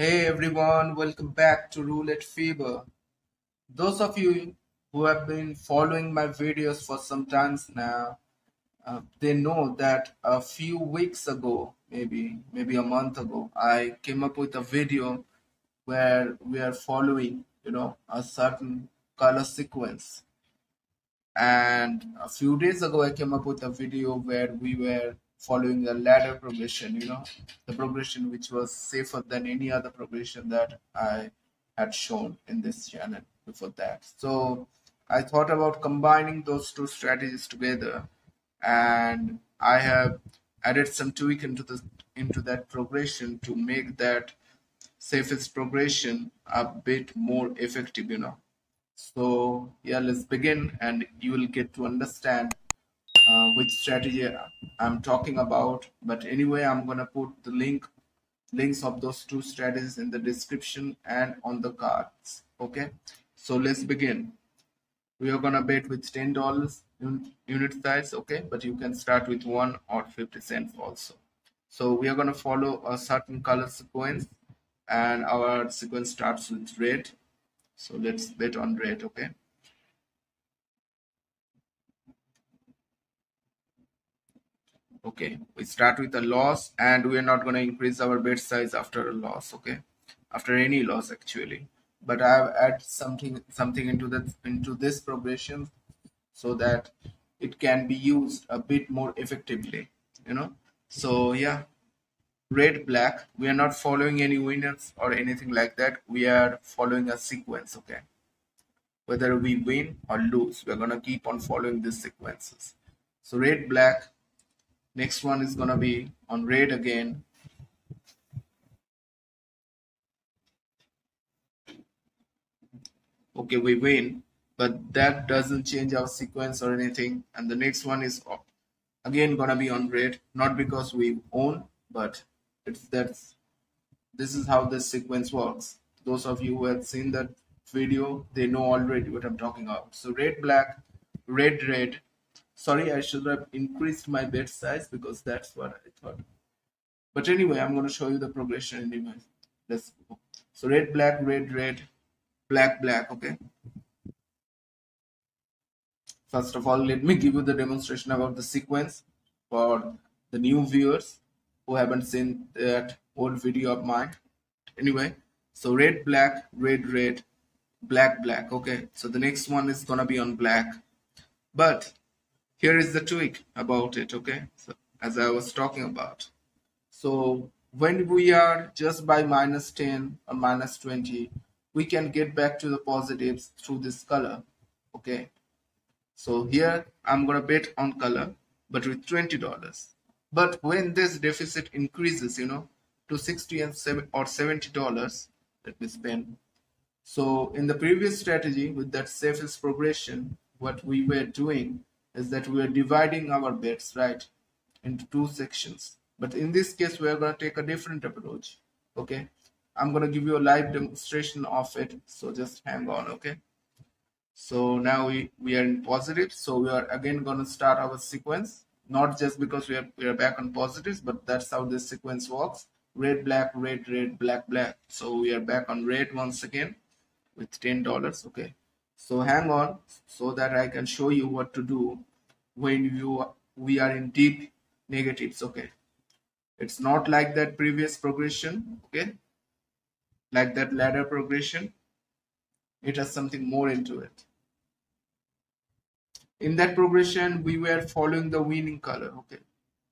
Hey everyone, welcome back to Roulette Fever. Those of you who have been following my videos for some time now, uh, they know that a few weeks ago, maybe maybe a month ago, I came up with a video where we are following, you know, a certain color sequence. And a few days ago, I came up with a video where we were following the ladder progression, you know, the progression which was safer than any other progression that I had shown in this channel before that. So I thought about combining those two strategies together and I have added some tweak into the into that progression to make that safest progression a bit more effective, you know. So yeah, let's begin and you will get to understand uh, which strategy I'm talking about. But anyway, I'm gonna put the link links of those two strategies in the description and on the cards. Okay, so let's begin. We are gonna bet with ten dollars unit size. Okay, but you can start with one or fifty cents also. So we are gonna follow a certain color sequence, and our sequence starts with red. So let's bet on red. Okay. Okay we start with a loss and we are not going to increase our bet size after a loss okay? After any loss actually. But i have added something something into that into this progression so that it can be used a bit more effectively you know? So yeah. Red black. We are not following any winners or anything like that. We are following a sequence okay? Whether we win or lose we're going to keep on following these sequences. So red black Next one is gonna be on red again. Okay, we win, but that doesn't change our sequence or anything. And the next one is again gonna be on red, not because we own, but it's that's this is how this sequence works. Those of you who have seen that video, they know already what I'm talking about. So red, black, red, red, Sorry, I should have increased my bet size because that's what I thought. But anyway, I'm going to show you the progression anyway. Let's go. So red, black, red, red, black, black, okay? First of all, let me give you the demonstration about the sequence for the new viewers who haven't seen that old video of mine. Anyway, so red, black, red, red, black, black, okay? So the next one is going to be on black. But here is the tweak about it okay? So as i was talking about. So when we are just by minus 10 or minus 20 we can get back to the positives through this color okay? So here i'm gonna bet on color but with 20 dollars. But when this deficit increases you know to 60 and 7 or 70 dollars let me spend. So in the previous strategy with that safest progression what we were doing is that we are dividing our bets, right, into two sections. But in this case, we are going to take a different approach. Okay. I'm going to give you a live demonstration of it. So just hang on. Okay. So now we, we are in positive. So we are again going to start our sequence. Not just because we are, we are back on positives, but that's how this sequence works. Red, black, red, red, black, black. So we are back on red once again with $10. Okay. So hang on so that I can show you what to do when you we are in deep negatives okay? It's not like that previous progression okay? Like that ladder progression it has something more into it. In that progression we were following the winning color okay?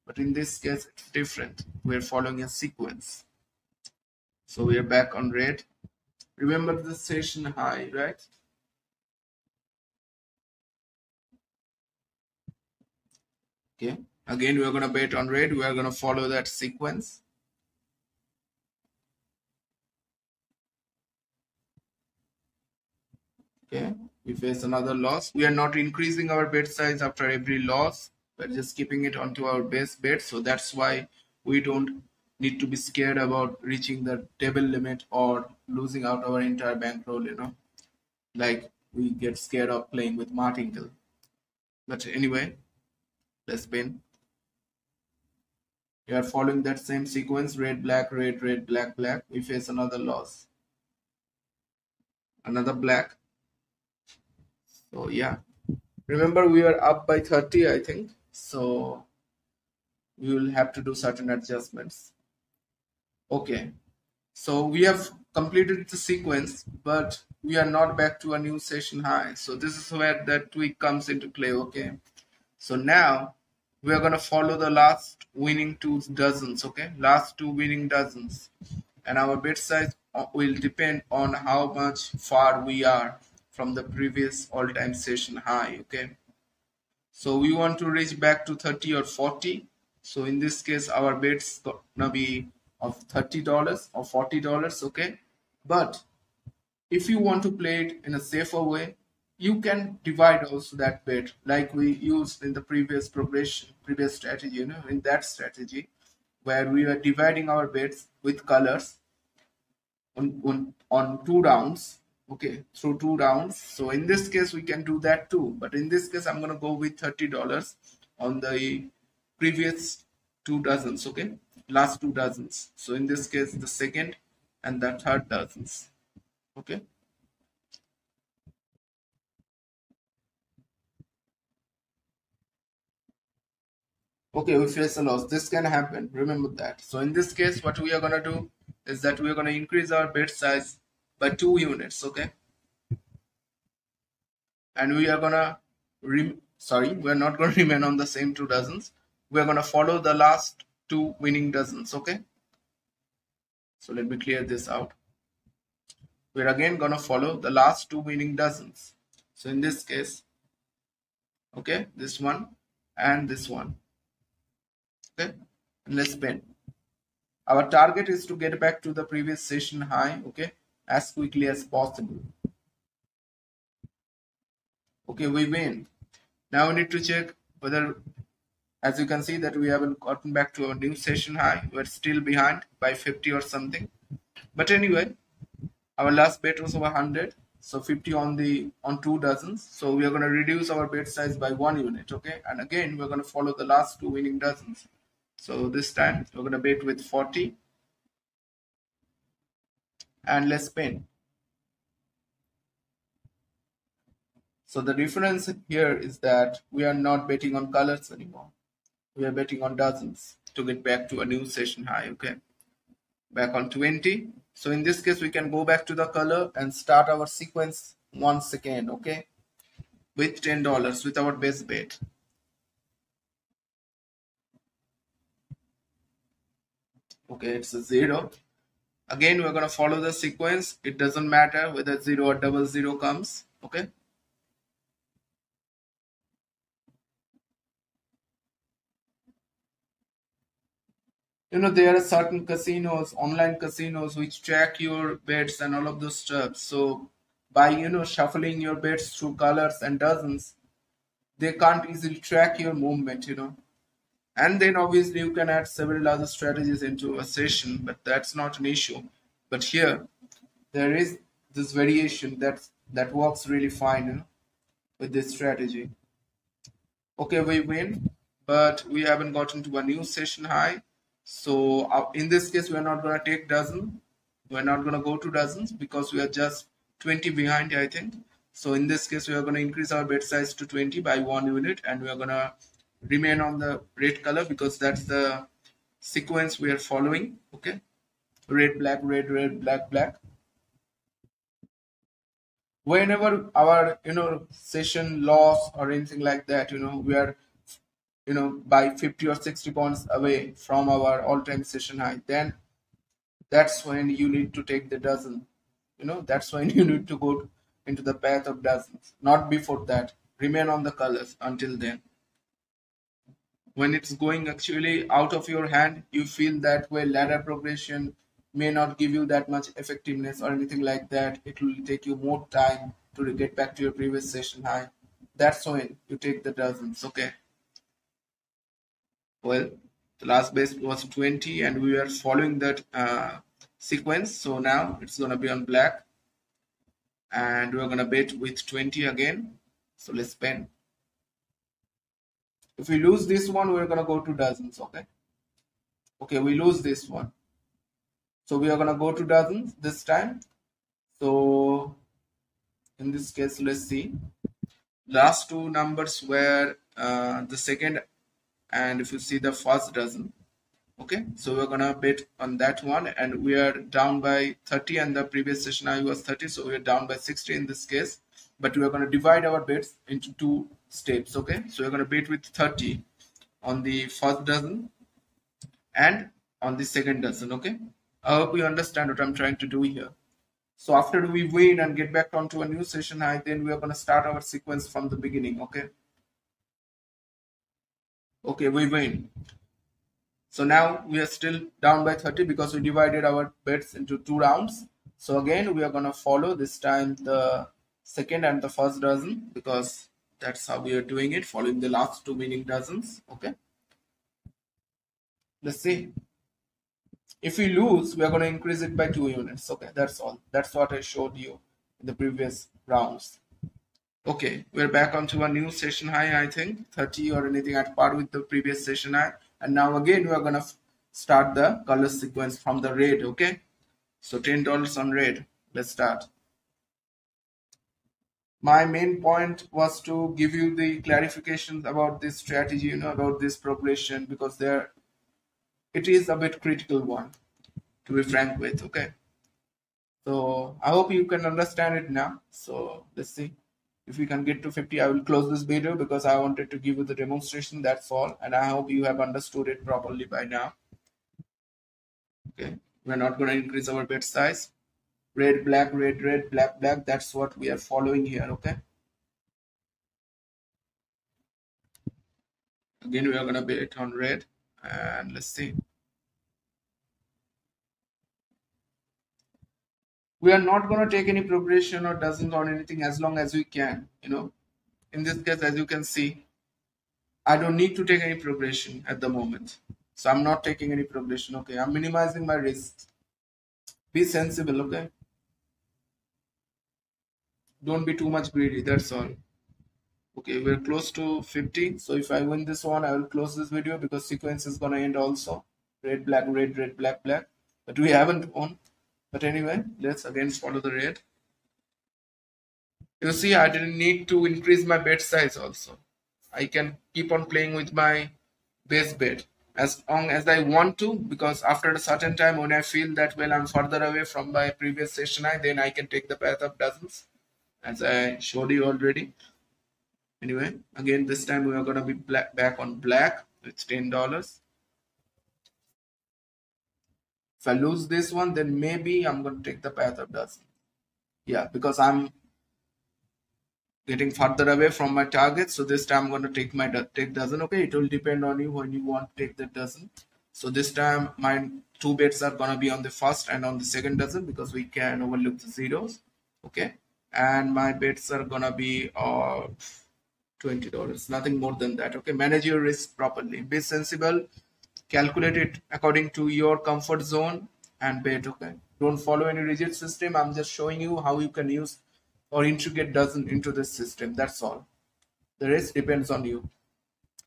But in this case it's different. We're following a sequence. So we are back on red. Remember the session high right okay. Again we are going to bet on red. We are going to follow that sequence. Okay. We face another loss. We are not increasing our bet size after every loss. We're just keeping it onto our base bet. So that's why we don't need to be scared about reaching the table limit or losing out our entire bankroll you know. Like we get scared of playing with martingale but anyway spin. You are following that same sequence red black red red black black. We face another loss. Another black. So yeah. Remember we are up by 30 i think. So we will have to do certain adjustments. Okay. So we have completed the sequence but we are not back to a new session high. So this is where that tweak comes into play okay? So now we are going to follow the last winning two dozens okay? Last two winning dozens. And our bet size uh, will depend on how much far we are from the previous all-time session high okay? So we want to reach back to 30 or 40 so in this case our bets gonna be of $30 or $40 okay? But if you want to play it in a safer way you can divide also that bet like we used in the previous progression previous strategy you know in that strategy where we were dividing our bets with colors on, on, on two rounds okay through two rounds. So in this case we can do that too. But in this case i'm going to go with $30 on the previous two dozens okay last two dozens. So in this case the second and the third dozens okay okay we face a loss. This can happen. Remember that. So in this case what we are going to do is that we are going to increase our bet size by two units okay? And we are going to sorry we're not going to remain on the same two dozens. We're going to follow the last two winning dozens okay? So let me clear this out. We're again going to follow the last two winning dozens. So in this case okay this one and this one okay let's spin our target is to get back to the previous session high okay as quickly as possible. Okay we win. Now we need to check whether as you can see that we haven't gotten back to our new session high we're still behind by 50 or something. But anyway our last bet was over 100 so 50 on the on two dozens. So we are going to reduce our bet size by one unit okay? And again we're going to follow the last two winning dozens so this time we're going to bet with 40 and let's spin. So the difference here is that we are not betting on colors anymore. We are betting on dozens to get back to a new session high, okay? Back on 20. So in this case, we can go back to the color and start our sequence once again, okay? With $10 with our best bet. Okay it's a zero. Again we're going to follow the sequence. It doesn't matter whether zero or double zero comes okay? You know there are certain casinos online casinos which track your bets and all of those stuff. So by you know shuffling your bets through colors and dozens they can't easily track your movement you know and then obviously you can add several other strategies into a session but that's not an issue. But here there is this variation that that works really fine you know, with this strategy. Okay we win but we haven't gotten to a new session high. So uh, in this case we're not going to take dozen. We're not going to go to dozens because we are just 20 behind i think. So in this case we are going to increase our bet size to 20 by one unit and we are going to remain on the red color because that's the sequence we are following okay? Red black red red black black. Whenever our you know session loss or anything like that you know we are you know by 50 or 60 points away from our all-time session high then that's when you need to take the dozen. You know that's when you need to go into the path of dozens. Not before that. Remain on the colors until then when it's going actually out of your hand you feel that way ladder progression may not give you that much effectiveness or anything like that. It will take you more time to get back to your previous session high. That's when you take the dozens okay? Well the last base was 20 and we are following that uh, sequence. So now it's to be on black and we're to bet with 20 again. So let's spend if we lose this one, we're going to go to dozens, okay? okay we lose this one. So we are going to go to dozens this time. So in this case let's see. Last two numbers were uh, the second and if you see the first dozen okay? So we're gonna bet on that one and we are down by 30 and the previous session I was 30 so we're down by 60 in this case. But we're going to divide our bets into two steps okay? So we're going to bet with 30 on the first dozen and on the second dozen okay? I hope you understand what i'm trying to do here. So after we win and get back onto a new session high then we are going to start our sequence from the beginning okay? Okay we win. So now we are still down by 30 because we divided our bets into two rounds. So again we are going to follow this time the second and the first dozen because that's how we are doing it following the last two winning dozens okay? Let's see. If we lose we are going to increase it by two units okay? That's all. That's what i showed you in the previous rounds. Okay we're back onto a new session high i think. 30 or anything at par with the previous session high. And now again we are going to start the color sequence from the red okay? So ten dollars on red. Let's start my main point was to give you the clarifications about this strategy, you know, about this progression because there it is a bit critical one to be frank with. Okay. So I hope you can understand it now. So let's see if we can get to 50. I will close this video because I wanted to give you the demonstration. That's all. And I hope you have understood it properly by now. Okay. We're not going to increase our bet size red black red red black black. That's what we are following here okay? Again we are gonna bet on red and let's see. We are not going to take any progression or doesn't on anything as long as we can you know? In this case as you can see i don't need to take any progression at the moment. So i'm not taking any progression okay? I'm minimizing my risk be sensible okay don't be too much greedy that's all. Okay we're close to 50 so if i win this one i will close this video because sequence is gonna end also. Red black red red black black. But we haven't won. But anyway let's again follow the red. You see i didn't need to increase my bet size also. I can keep on playing with my base bet. As long as i want to because after a certain time when i feel that well i'm further away from my previous session i then i can take the path of dozens as I showed you already. Anyway, again, this time we are going to be black, back on black. It's $10. If I lose this one, then maybe I'm going to take the path of dozen. Yeah, because I'm getting further away from my target. So this time I'm going to take my take dozen. Okay, it will depend on you when you want to take the dozen. So this time my two bets are going to be on the first and on the second dozen because we can overlook the zeros. Okay and my bets are gonna be uh, twenty dollars, nothing more than that. Okay, manage your risk properly. Be sensible. Calculate it according to your comfort zone and bet. Okay, don't follow any rigid system. I'm just showing you how you can use or integrate dozen into this system. That's all. The rest depends on you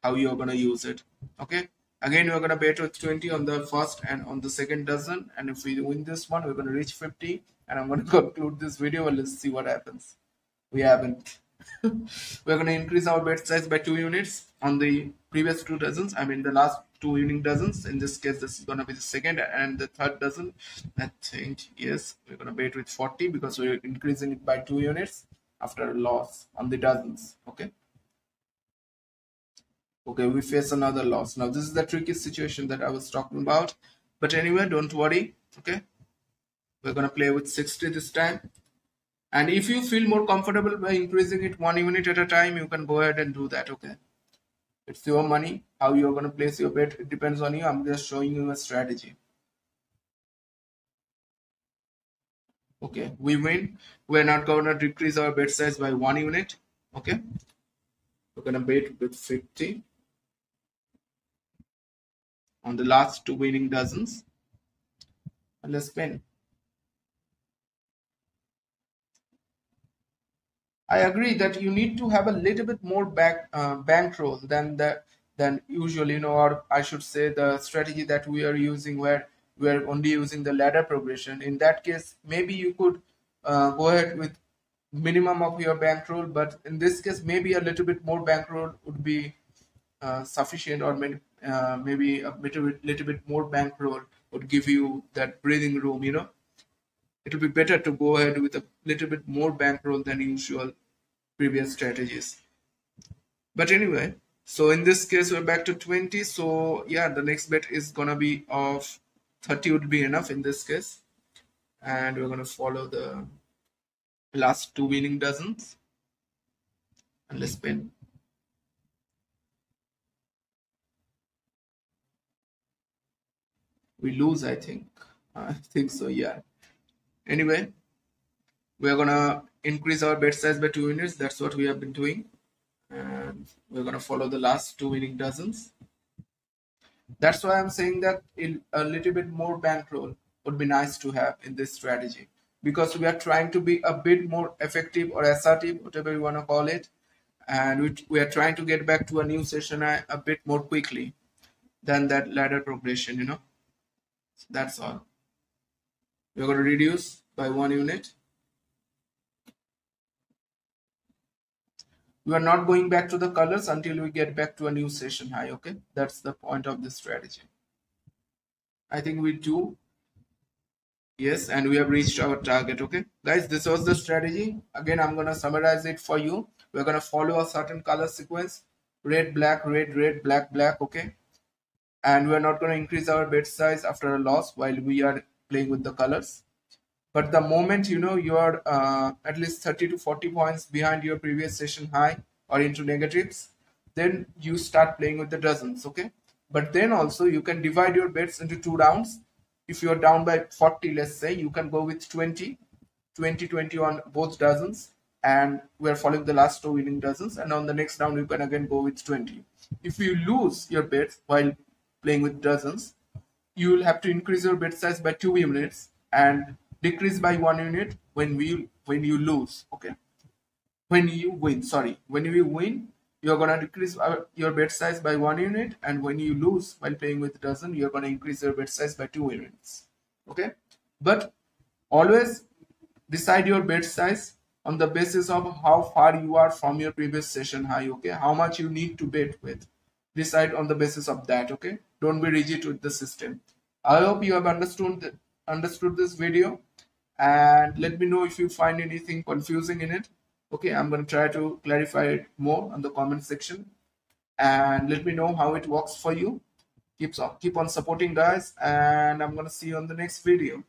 how you're gonna use it. Okay again we're to bet with 20 on the first and on the second dozen and if we win this one we're to reach 50 and i'm going to conclude this video and let's see what happens. We haven't. We're going to increase our bet size by two units on the previous two dozens i mean the last two winning dozens. In this case this is going to be the second and the third dozen. I think yes we're going to bet with 40 because we're increasing it by two units after a loss on the dozens okay? Okay we face another loss. Now this is the tricky situation that i was talking about. But anyway don't worry okay we're going to play with 60 this time. And if you feel more comfortable by increasing it one unit at a time you can go ahead and do that okay? It's your money how you're going to place your bet it depends on you. I'm just showing you a strategy. Okay we win. We're not going to decrease our bet size by one unit okay? We're going to bet with 50 on the last two winning dozens. And let's spin. I agree that you need to have a little bit more back uh, bankroll than the than usually you know or i should say the strategy that we are using where we are only using the ladder progression. In that case maybe you could uh, go ahead with minimum of your bankroll but in this case maybe a little bit more bankroll would be uh, sufficient or maybe, uh, maybe a little bit, little bit more bankroll would give you that breathing room you know it will be better to go ahead with a little bit more bankroll than usual previous strategies. But anyway so in this case we're back to 20 so yeah the next bet is gonna be of 30 would be enough in this case. And we're gonna follow the last two winning dozens. And let's spin. We lose i think. I think so yeah anyway we're gonna increase our bet size by two units that's what we have been doing. And we're gonna follow the last two winning dozens. That's why i'm saying that a little bit more bankroll would be nice to have in this strategy. Because we are trying to be a bit more effective or assertive whatever you want to call it. And we, we are trying to get back to a new session a, a bit more quickly than that ladder progression you know. So that's all we're going to reduce by one unit. We are not going back to the colors until we get back to a new session high okay? That's the point of this strategy. I think we do. Yes and we have reached our target okay? Guys this was the strategy. Again i'm gonna summarize it for you. We're gonna follow a certain color sequence. Red black red red black black okay? And we're not going to increase our bet size after a loss while we are playing with the colors. But the moment you know you are uh, at least 30 to 40 points behind your previous session high or into negatives then you start playing with the dozens okay? But then also you can divide your bets into two rounds. If you're down by 40 let's say you can go with 20 20 20 on both dozens and we're following the last two winning dozens and on the next round you can again go with 20 if you lose your bets while playing with dozens you will have to increase your bet size by two units and decrease by one unit when we when you lose okay? When you win sorry. When you win you're gonna decrease uh, your bet size by one unit and when you lose while playing with dozen you're gonna increase your bet size by two units okay? But always decide your bet size on the basis of how far you are from your previous session high okay? How much you need to bet with. Decide on the basis of that okay don't be rigid with the system. I hope you have understood understood this video and let me know if you find anything confusing in it. Okay i'm going to try to clarify it more on the comment section. And let me know how it works for you. Keep keep on supporting guys and i'm going to see you on the next video